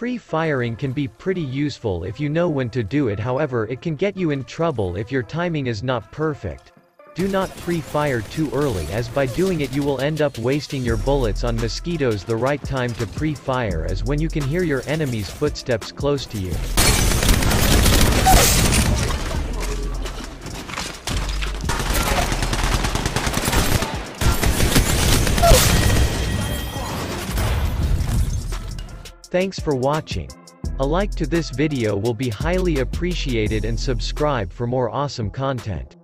Pre-firing can be pretty useful if you know when to do it however it can get you in trouble if your timing is not perfect. Do not pre-fire too early as by doing it you will end up wasting your bullets on mosquitoes the right time to pre-fire is when you can hear your enemy's footsteps close to you. Thanks for watching. A like to this video will be highly appreciated and subscribe for more awesome content.